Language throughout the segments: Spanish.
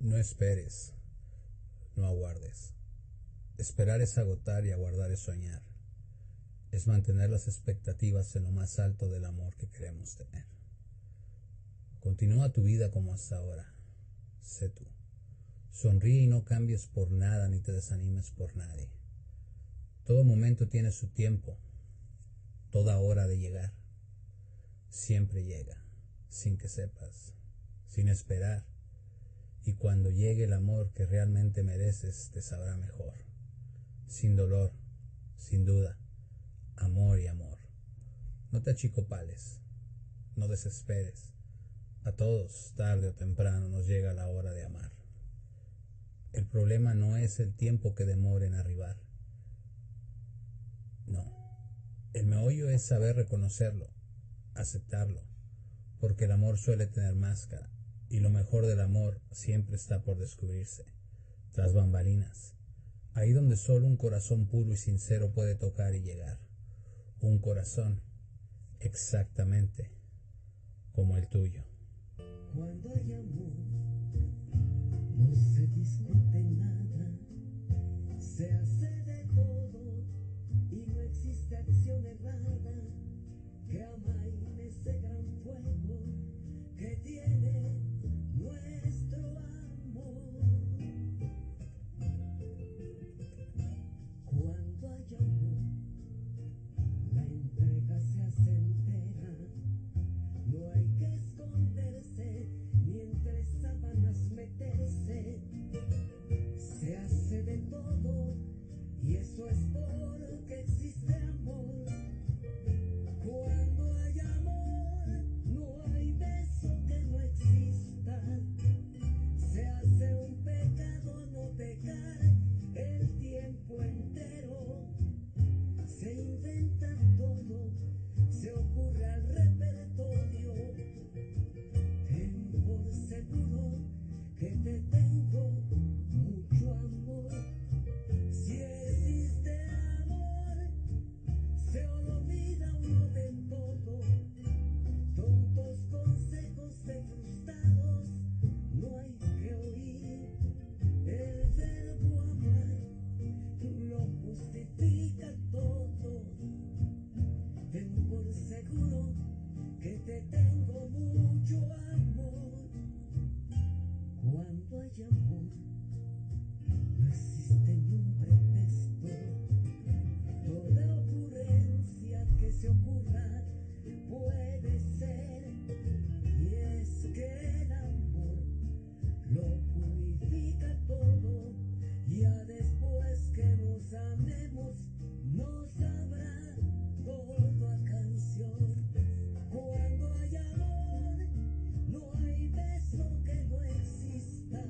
No esperes, no aguardes. Esperar es agotar y aguardar es soñar. Es mantener las expectativas en lo más alto del amor que queremos tener. Continúa tu vida como hasta ahora. Sé tú. Sonríe y no cambies por nada ni te desanimes por nadie. Todo momento tiene su tiempo, toda hora de llegar. Siempre llega, sin que sepas, sin esperar. Y cuando llegue el amor que realmente mereces, te sabrá mejor. Sin dolor, sin duda, amor y amor. No te achicopales, no desesperes. A todos, tarde o temprano, nos llega la hora de amar. El problema no es el tiempo que demore en arribar. No. El meollo es saber reconocerlo, aceptarlo, porque el amor suele tener máscara, y lo mejor del amor siempre está por descubrirse, tras bambalinas, ahí donde solo un corazón puro y sincero puede tocar y llegar. Un corazón exactamente como el tuyo. Cuando hay amor, no se discute nada, se hace de todo y no existe acción errada que amaine nos amemos, no sabrá toda canción. Cuando hay amor, no hay beso que no exista.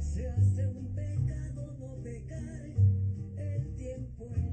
Se hace un pecado no pecar, el tiempo en